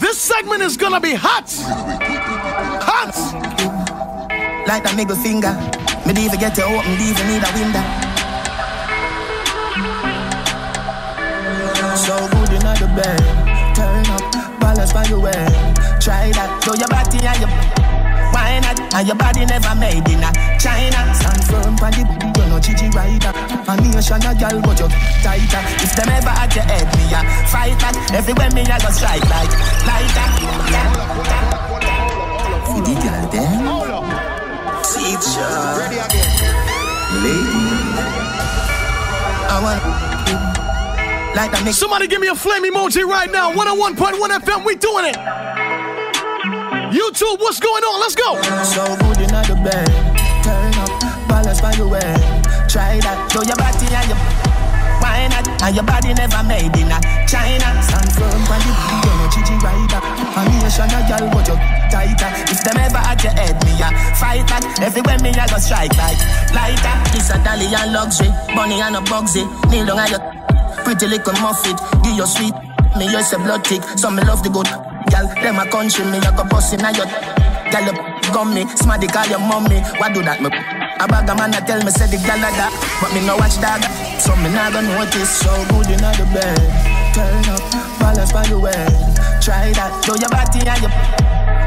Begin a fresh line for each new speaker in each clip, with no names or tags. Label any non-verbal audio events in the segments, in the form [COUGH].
This segment is gonna be hot. Hot.
Like that middle finger. Me even get to open, even need a window. So good in the bed. Turn up, balance by your way. Try that, show your body and your why not? And your body never made in a China. Stand firm on the booty, you know Gigi rider. A nation a girl, but you tighter. If them ever at your head, me a fight that. Everywhere me a go strike like, like that. Yeah. See the girl there? Teacher. Ready again. Lady. I want like.
Somebody give me a flame emoji right now. 101.1 FM, we doing it. YouTube, what's going on? Let's go.
So good in the bed. Turn up, balance by your way. Try that. Show your body and your why not? And your body never made in a China. Stand firm on the you know Gigi rider. A nation a girl, but you tighter. If them ever at your head, me a fight back. Everywhere me a go strike like lighter. This a dolly and luxury, bunny and a bugsy. Kneel down at your pretty little muffet. Give your sweet, me just a blood tick. So me love the good. Girl, them a country, me a go bust in a your Girl, you gum me, smarty call your mommy. Why do that, me? A bag of man a tell me say the gal a that, but me no watch dog. So me not gonna notice. So good in the bed, turn up, balance by the way. Try that, show your body and your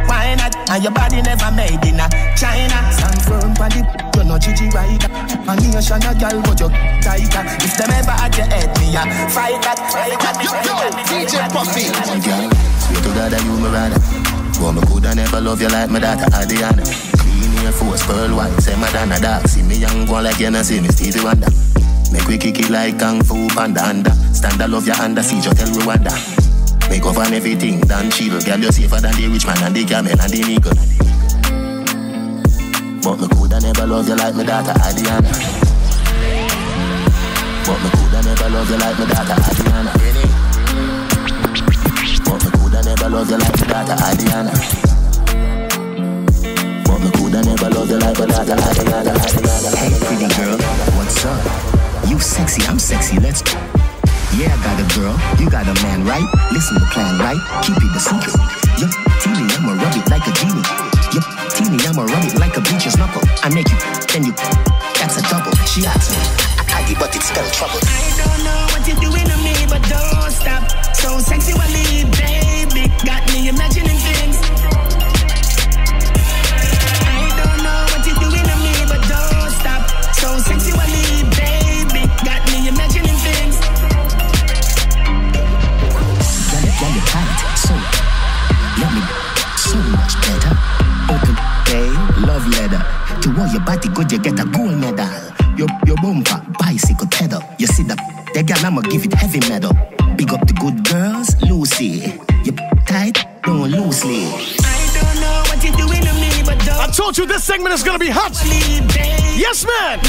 why not? And your body never made in a China. Stand firm on the you know Gigi rider. A nation a girl, but you tighter. If them ever at your head, me a fight that, fight that.
Yo, yo, DJ Puffy.
Swear to God that you me rather. Me coulda never love you like my daughter Adriana. Clean Air Force, pearl white, say Madonna dark. See me young go like you know see me Stevie Wonder. Make we kick it like Kung Fu Panda under. Stand I love your under, see you tell Rwanda. Make up on everything, done shield. Girl, you safer than the rich man and the camel and the nigga. But me coulda never love you like my daughter Adriana. But me coulda never love you like my daughter Adriana. Love you like my daughter Adriana. But me coulda never love you like my daughter Adriana. Adriana.
Hey, pretty girl, what's up? You sexy, I'm sexy, let's go. Yeah, I got a girl, you got a man, right? Listen to plan, right? Keep it a secret. Yup, teeny, I'ma rub it like a genie. Yup, teeny, I'ma rub it like a bleacher's knuckle. I make you, then you, that's a double. She asks me, I, I but it spell trouble.
I don't know what you're doing to me, but don't stop. So sexually, baby, got me imagining things. I don't know what you're doing to me, but don't stop. So sexually, baby, got me imagining things.
You- girl, you tight, so let me so much better. Open day, love letter. To all your body good, you get a gold medal. Your your bumper, bicycle pedal. You see that? The girl, I'ma give it heavy metal.
Told you this segment is gonna be hot. Yes, man.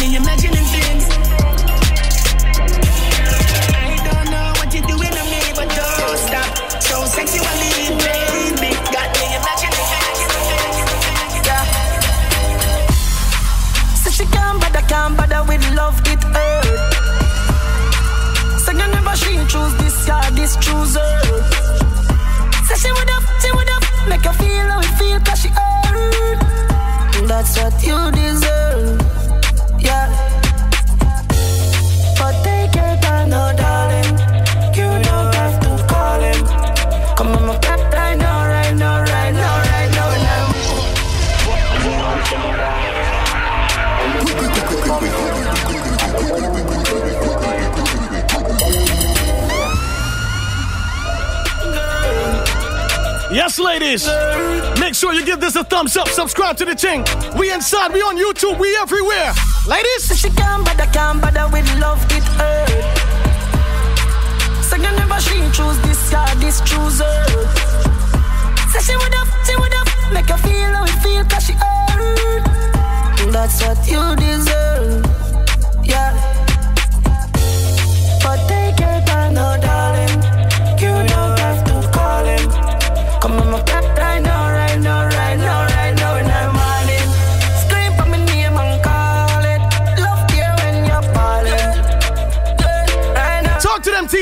She can't bother, can't bother with love, it hurt. So you never she choose this guy, this choose her. So she would have, she would have, make her feel how it feel, cause she hurt. That's what you deserve. Yeah. But take your time, no darling. You don't have to call him. Come on, my pep right now, right now, right now, right now, now.
Yes, ladies. Make sure you give this a thumbs up. Subscribe to the ching. We inside. We on YouTube. We everywhere. Ladies.
She can't bother, can't bother with love, it hurt. So never she choose this guy, this choose her. So she would have, she would have, make her feel how it feel, cause she. That's what you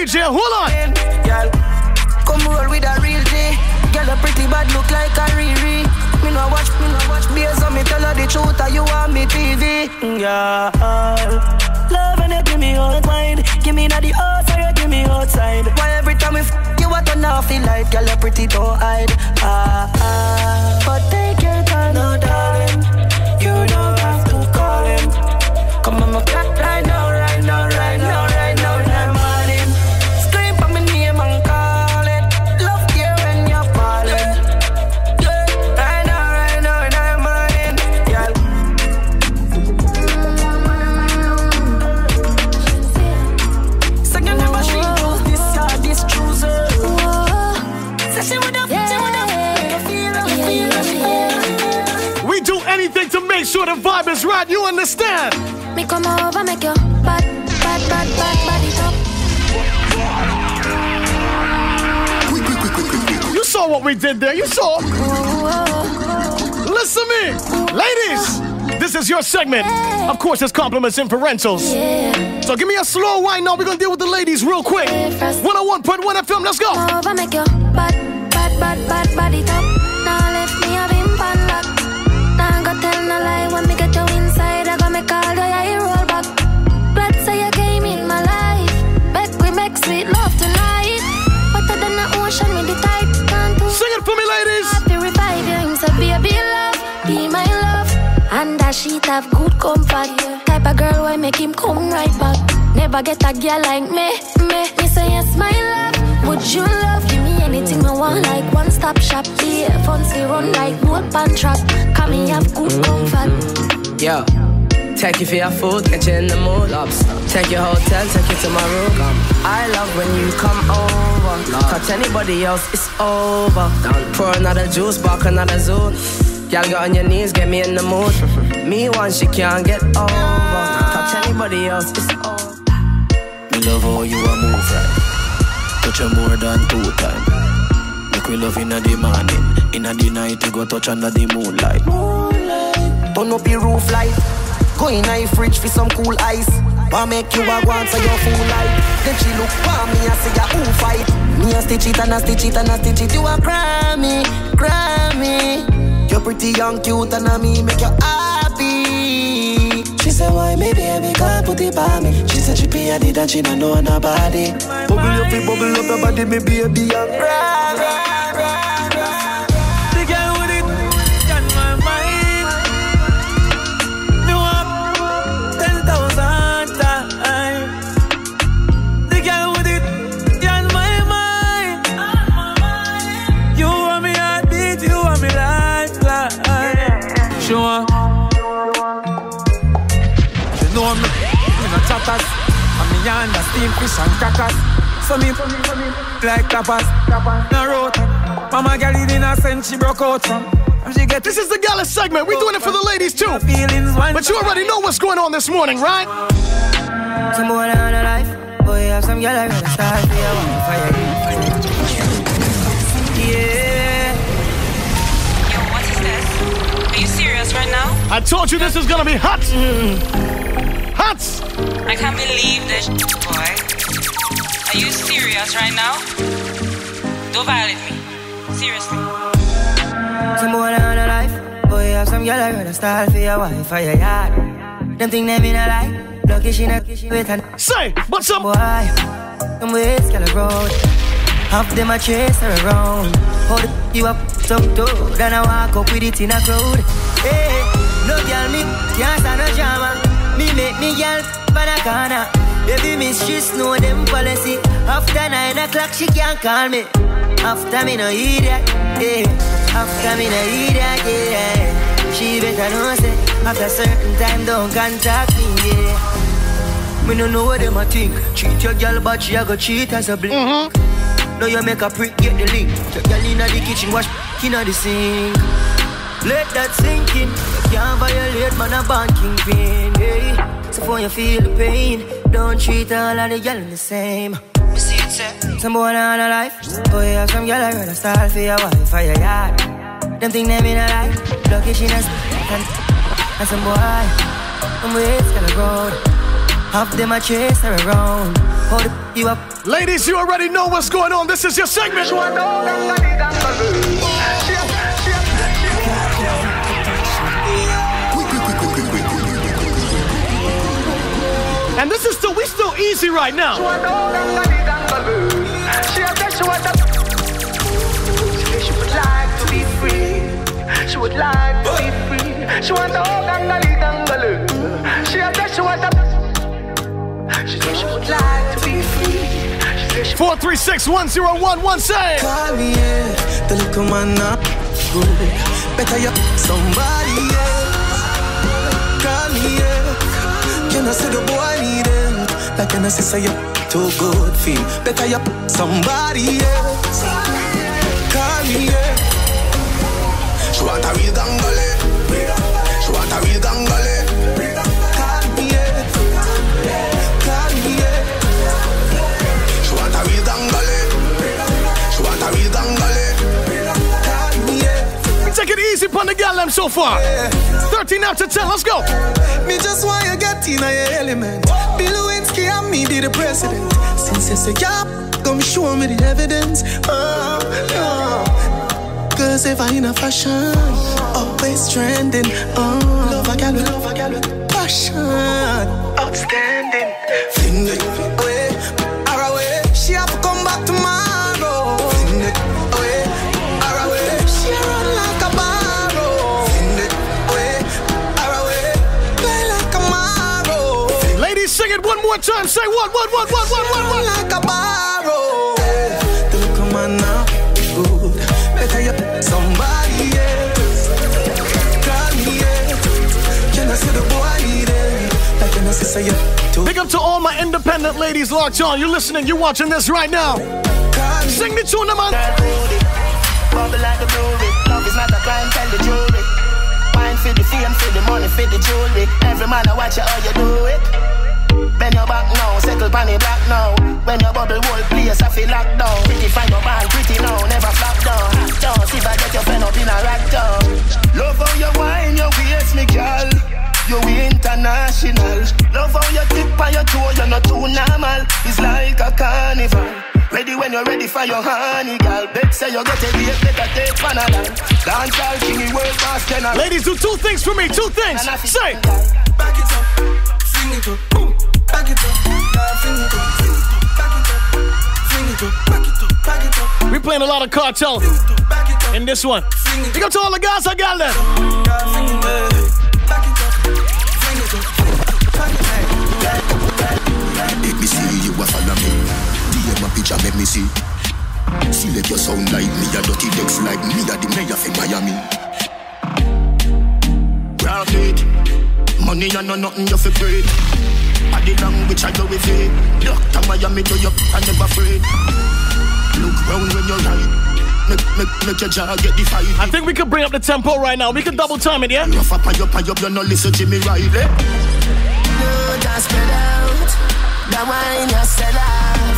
MTJ. Hold on.
Girl, come roll with a real G. Girl, a pretty bad look like a Riri. Me no watch, me no watch. Based on me tell her the truth, you want me TV. Yeah. Love and you give me all mind. Give me not the outside, you give me outside. Why every time we f you, I turn off the light. Girl, you pretty, don't hide. Ah, ah. But take your time, no
did there. Listen to me. Ladies, this is your segment. Of course, it's compliments and parentals. So give me a slow wine now. We're to deal with the ladies real quick. 101.1 FM. Let's go.
And that sheet have good comfort. Type of girl why make him come right back. Never get a girl like me, me. Me say yes, my love. Would you love? Give me anything I want, like one stop shop. Yeah, fancy run like boat pan track. Come me have good mm-hmm. comfort.
Yo, take you for your food, get you in the mood. Lobster. Take your hotel, take you to my room. I love when you come over. Touch anybody else, it's over. Pour another juice, bark another zone. Y'all get on your knees, get me in the mood. [LAUGHS] me once you can't get over. Touch anybody else, it's over.
Me love how you a move right. Touch you more than two times. Make we love inna the morning, inna the night we go touch under the moonlight.
Turn up your roof light. Go in a fridge for some cool ice. But make you a want so you full light. Then she look for me and say, who fight? Me a stitch it and a stitch it and a stitch it. You a Grammy, me. You're pretty young, cute and I me make you happy. She said, why me baby can't put it by me? She said she pay and she don't know nobody. Bubble up, bubble up your body, me baby and Grammy.
Me no chatters. And me under steam fish and crackers. So me, like tapas, no road. Mama girl in a sense she broke out from. And she get
This is the gala segment. We're doing it for the ladies too. But you already know what's going on this morning, right?
Some boy on a life. Boy, have some girl I gotta start for you. want fire. Yeah.
Yo, what is this? Are you serious right now?
I told you this is gonna be hot. Mm. Hot.
I can't believe this, boy. Are you serious right now? Don't violate me. Seriously.
Some boy on a life. Boy, have some girl I gotta start for your wife for your yard. Them think they mean a lie. Lucky she not with an
Say, what's
some
up?
boy. Them ways girl a road. Half them a chase her around. Hold you up, some too. Then I walk up with it in a crowd. Hey, no girl me can't stand no drama. Me make me girl for the corner. Baby she know them policy. After nine o'clock she can't call me. After me no hear that, yeah. After me no hear that, yeah. She better know say after certain time don't contact me, yeah. Me no know what them a think. Treat your girl, but she a go cheat as a blink. Mm-hmm. Now you make a prick, get the link. Your girl inna the kitchen, wash inna the sink. Let that sink in. You can't violate, man, a banking pain. Hey. So for you feel the pain, don't treat all of the girl the same.
You see it, sir?
Some boy on a life, boy have some girl I rather start for your wife for your yard. Them think them in a life, lucky she not and, and some boy, them ways gonna road. Half them a chase her around, hold you up
Ladies, you already know what's going on. This is your segment. Right now.
She would like to be free. She would like to be free. She want to gangali gangalu. She said she want to. She said she would like to be free.
Four three six one zero one one say.
Call me. The little man not good. Better you somebody, yeah. Call me. Can I say the boy need him? Like can I say you too good feel? Better you somebody, else Call me, yeah.
She want a real gangale. She want a real gangale.
Call me, yeah. Call me, yeah.
She want a real gangale. She want a real gangale.
Call me, yeah.
We take it easy upon the gal them so far. 13 after 10, let's go.
Me just want you get in your element. Bill Lewinsky and me the president. Since you say yeah, come show me the evidence. Oh, oh. Cause if I in a fashion, always trending. Oh, love gal with love gal with passion. Outstanding. Fling
one more time. Say what, what, what, what, what, what, what?
like a barrow. The look of man now, good. Better you somebody else. Call me, yeah. Can I see the boy need it? Like can I see say you too?
Big up to all my independent ladies locked on. You're listening, you're watching this right now.
Call.
Sing the tune, man.
Bubble like the brewery. Love is not a crime, tell the jury. Wine for the fame, for the money, for the jewelry. Every man I watch you how you do it. Bend your back now, settle pan the black now. When your bubble whole place, I feel locked down. Pretty fine, your band pretty now, never flop down. Down, see if I get your friend up in a rack down. Love how you wine, your waist, me girl. You international. Love how you tip on your toe, you're not too normal. It's like a carnival. Ready when you're ready for your honey, girl. Bet say you get a date, better take Panadol. Dance all king, world boss general.
Ladies, do two things for me. Two things. Say.
Back it up, sing it up. Back it up, girl, sing it up, sing it up. Back it up, sing it up, back it up, back it up.
We playing a lot of Kartel
Back it up,
in this one.
sing it
Big up to all the guys I got there.
girl, sing it up. Back it up, sing it up, back it up.
Make me see you a follow me. DM a picture, make me see. Select your sound like me, a dirty decks like me, a the mayor for Miami. Grab it. Money and no nothing you fi afraid. I the language I do with it. Doctor Miami do you I never afraid. Look round when you're right. Make, make, make your jaw get the fight.
I think we could bring up the tempo right now. We could double time it, yeah?
Rough up, pay up, pay up, you no listen to me Riley. Eh?
No, just spread out. The wine you sell off.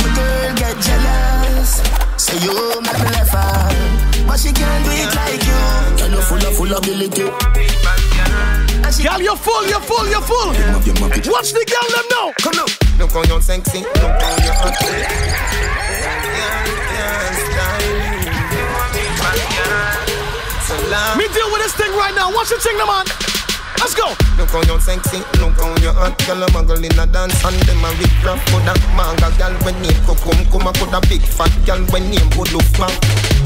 My girl get jealous. Say you make me left out. But she can't do it like you.
You're no full of full ability.
And
Girl, you're full, you're full, you're full.
Map your map it.
Watch the girl them know.
Come now. Look how you're sexy. Look how you're hot.
Me deal with this thing right now. Watch the thing, them on. Let's go.
Look how you're sexy, look how you're hot. Girl, a girl in a dance and them a rip rap Coulda manga girl when name Kukum Kuma coulda big fat. Girl when name good look man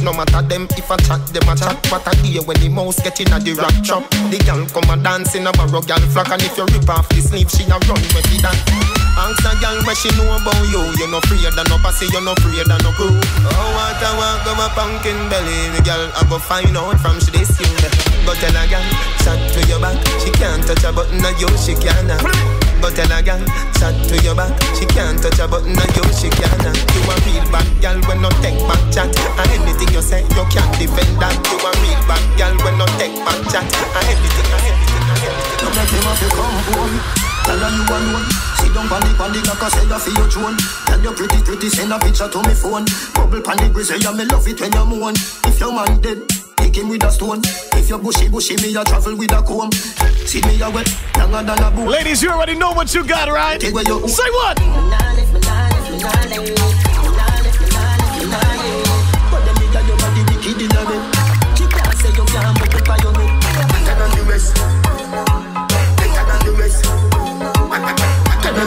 No matter them if I chat, them a chat. What I hear when the mouse get in a the rock chop. The girl come a dance in a barrow girl flock. And if you rip off the sleeve, she a run with it. that Ask a girl what she know about you. You no afraid of no pussy, you no afraid of no crew. Oh, what I want, go a pumpkin belly. The girl I go find out from she this you. Go tell a girl, chat to your back. She can't touch a button on you, she can't Go tell a girl, chat to your back. She can't touch a button on you, she can't You a real bad girl when no take back chat. And anything you say, you can't defend that. You a real bad girl when no take back chat. And anything, and anything, and anything.
Don't let him have to come home. Tell her you alone. Sit down pon the pon the like I say for your throne. Tell you pretty pretty send a picture to me phone. Bubble pon the grizzly, yeah me love it when you moan. If your man dead, take him with a stone. If you bushy bushy, me a travel with a comb. See me a wet, younger than a boot.
Ladies, you already know what you got, right?
Take where you
Say what?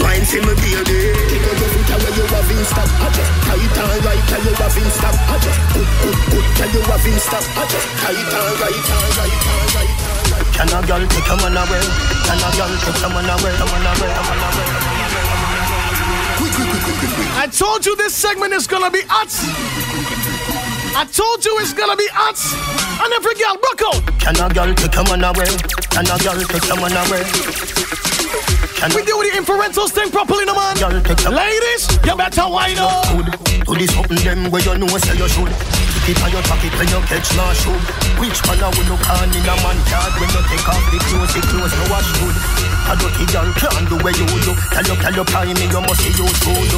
Wine for me baby Take out your foot away you have in stop Adjust tight and right Tell you have in stop Adjust good good good Tell you have in stop Adjust tight and right and right and right Can a girl take a man away? Can a girl take a man away? A man away, a man away, a man away
I told you this segment is gonna be hot. I told you it's gonna be hot. And every girl, rock out.
Can a girl take a man away? Can a girl take a man away?
Can we do with the inferentals thing properly, no man?
Girl take a
Ladies, you better wind up.
Do this something them where you know say you should. Keep it on your pocket when you catch my shoe Which man will look on in a man card When you take off the clothes, the clothes no wash good? A dirty girl can't do where you do. Tell you, tell you, prime me, you must see you food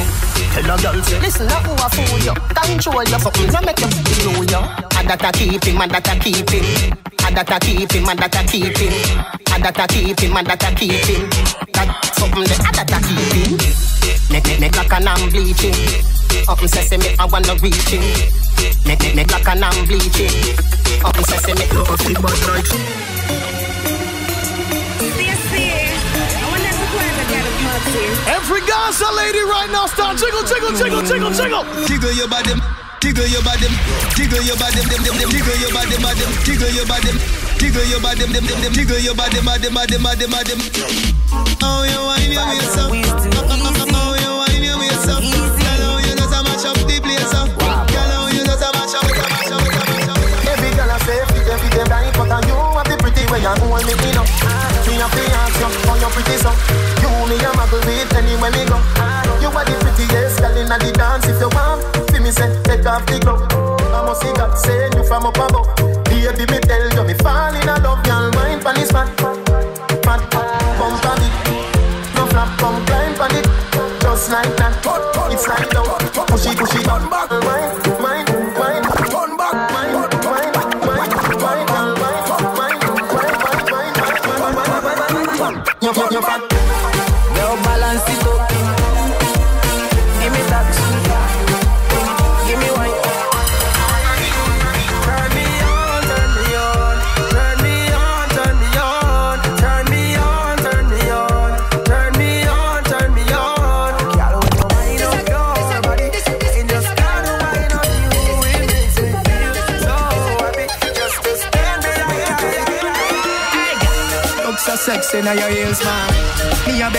Tell a girl say
Listen, not who a fool you? Control your something, no make you feel you And that I keep him, and that I keep him And that I keep him, and that I keep him mad at a keeping, mad at a him, That something the other that keeping. Make me make like an I'm bleaching. Up and say me I wanna reaching. Make me make like an I'm bleaching. Up and
say me I wanna reaching.
Every Gaza lady right now, start jiggle, jiggle, jiggle, jiggle, jiggle.
Jiggle your body, jiggle your body, jiggle your body, dem dem dem, jiggle your body, body, jiggle your body, jiggle your body, dem dem dem, jiggle your body, body, body, body, body. Oh, you wine your waist up, you wine your waist up. You up the place up. You up,
them, them you have the pretty way hold me up. Me you, how you pretty so? You me a muggle with anywhere me go. You are the prettiest girl inna the dance. If you want, see me say take off the glove. I must see God saying you from up above. Baby, me tell you me fall in love, girl. Mind pon this man, man, bump on it. No flap, come climb on it, just like that. It's like push it, turn back,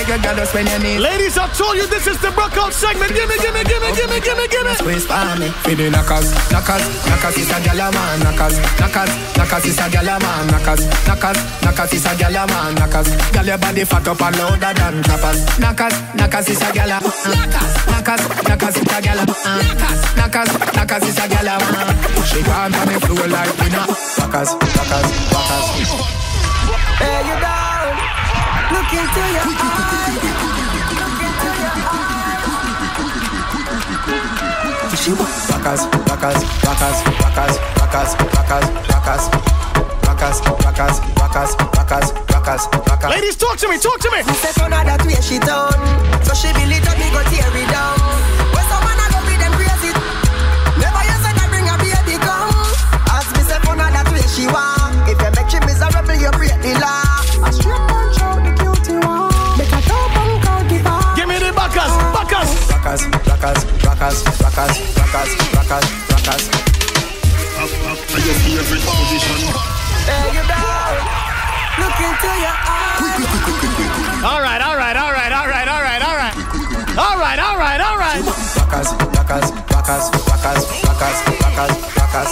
Me
a beg girl just when you need.
Ladies, I told you this is the Brookout segment. Gimme, gimme, gimme, gimme, gimme, gimme.
Squeeze for me. For the knockers, knockers, knockers is a gyal a man. Knockers, knockers, knockers is a gyal a man. Knockers, knockers, knockers is a gyal a man. Knockers, gyal your body fat up and louder than clappers. Knockers, knockers is a gyal a. Knockers, knockers, knockers is a gyal a. Knockers, knockers, knockers is a gyal a man. She want on the floor like winner. Knockers, knockers, knockers.
Hey, you down. Look into your eyes.
Ladies, talk to me, talk to me.
She said, that way she done, so she that me go tear it down." You she.
rockers, rockers.
Look into your eyes.
All right, all right, all right, all right, all right, all right. All right, all right, all right.
Rockers, rockers, rockers, rockers, rockers, rockers, rockers.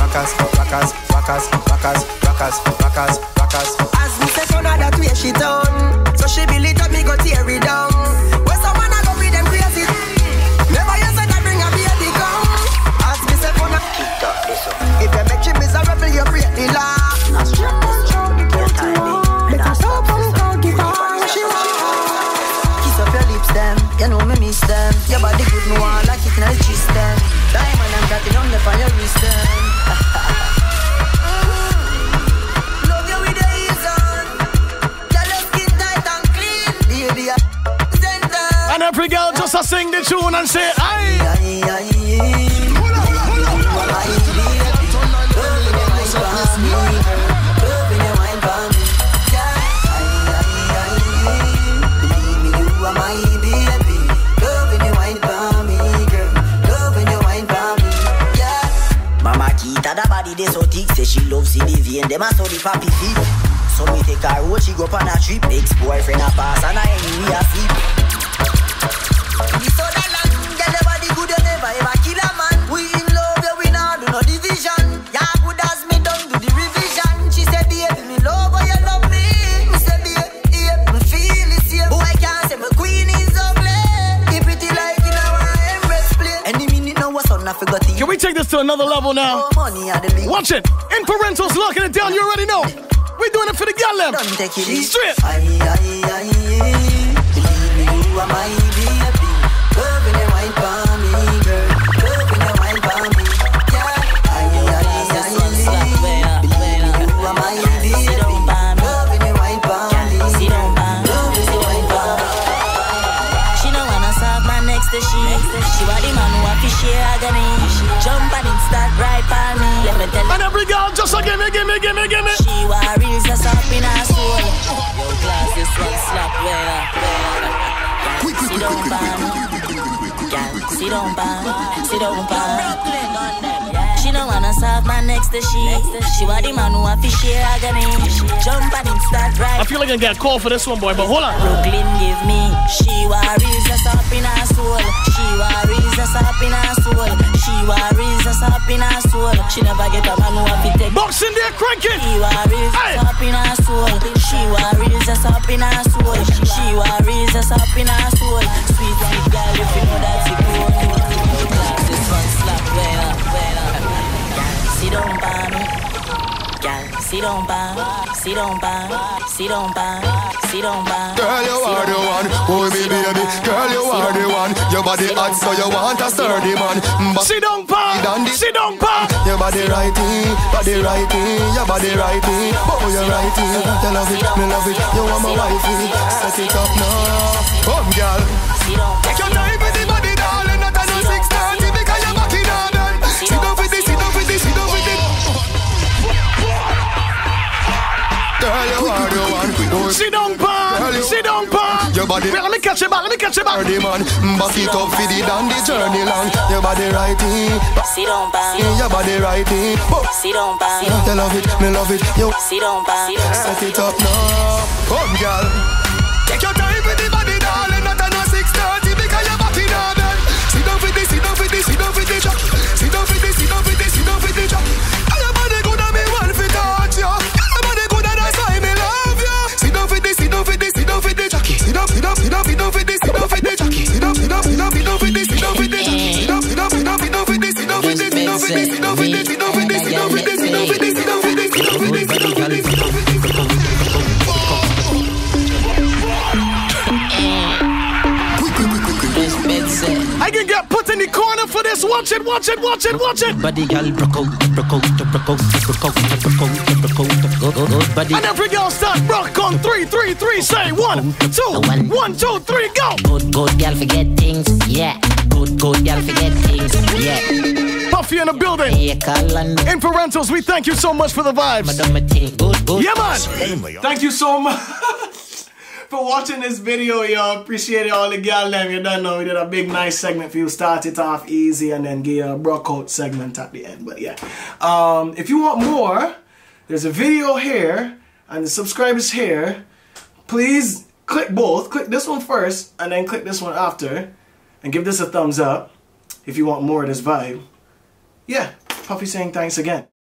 Rockers, rockers, rockers, rockers, rockers, rockers.
As we say, so now that way she done. So she believe that me go tear it down.
Another level now?
Money are the big
Watch it. In parentals locking it down. You already know. We're doing it for the gal them.
Don't take it.
Straight.
My
next to she. She want the man who have to share agony. Jump and it start right by me. Let me tell you.
And every girl just a gimme, gimme, gimme, gimme.
She want real just up in her soul. Yo, class, this one slap where, where. Sit down, pan. Girl, sit down, pan. Sit down, pan. She don't wanna serve my next to she. She want the man who have to share agony. Jump it start right
I feel like I got called for this one, boy, but hold on.
Brooklyn give me. She worries just up in her soul. She worries just up in her soul. She worries just up in her soul. She never get a man who have to take.
Boxing there, cranking.
She worries just up in her soul. She worries just up in her soul. She worries just up in her soul. Sweet, sweet girl, if you know that you Sit down, pan. Sit down, pan. Sit down, pan.
Girl, you are the one, oh me baby. Girl, you are the one. Your body hot, so you want a sturdy man. But
Sit down, pa. Sit down, pa.
Your body righty, body righty, your body righty. Oh, you righty. You love it, me love it. You want my wifey. Set it up now, come girl. Take your time Girl, you are the one. Oh,
Sit down, pa. Sit down, pa.
Your body.
Wait, let me catch it back. Let me catch it back.
Dirty man, back it up for the down the journey long. Your body righty,
Sit down, pan.
your body righty.
Sit down, pan.
you love it, me love it. You
Sit down, pan.
set it up now, come girl. Take your time with the body, darling. Not a six thirty because you're back in order. Sit down with this, sit down with this, sit down with this, Jack. Sit down with this, sit down with this, sit down with this, enough with this, enough with this, enough, enough, enough, enough with this, enough with this, enough with this, enough with this, enough with this.
Watch it, watch it, watch it, watch it.
Body girl broke out, broke out, broke out, broke out, broke out, broke out. Good, good, good body.
And every girl start rock on three, three, three. Say one, two, one, two, three, go.
Good, good girl forget things, yeah. Good, good girl forget things, yeah.
Puffy in the building. In parentals, we thank you so much for the vibes.
Good, good.
Yeah, man. Thank you so much [LAUGHS] for watching this video, y'all. Appreciate it, all the girl them. You don't know, we did a big, nice segment for you. Start it off easy and then give a broke out segment at the end. But yeah, um, if you want more, there's a video here and the subscribers here. Please click both. Click this one first and then click this one after. And give this a thumbs up if you want more of this vibe. Yeah, Puffy saying thanks again.